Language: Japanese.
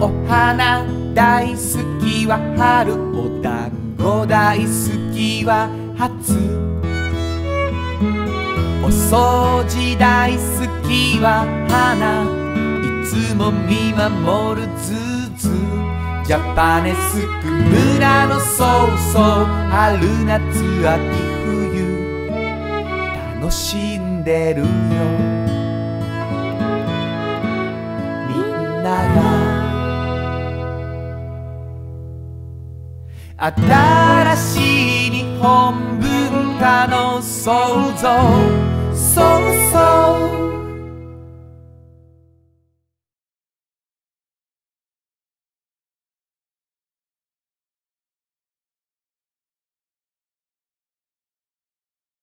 お花大好きは春お団子大好きは初。お掃除大好きは花。いつも見守るズーズー。ジャパネスク村のそうそう春夏秋冬。楽しんでるよ。みんなが新しい日本文化の創造。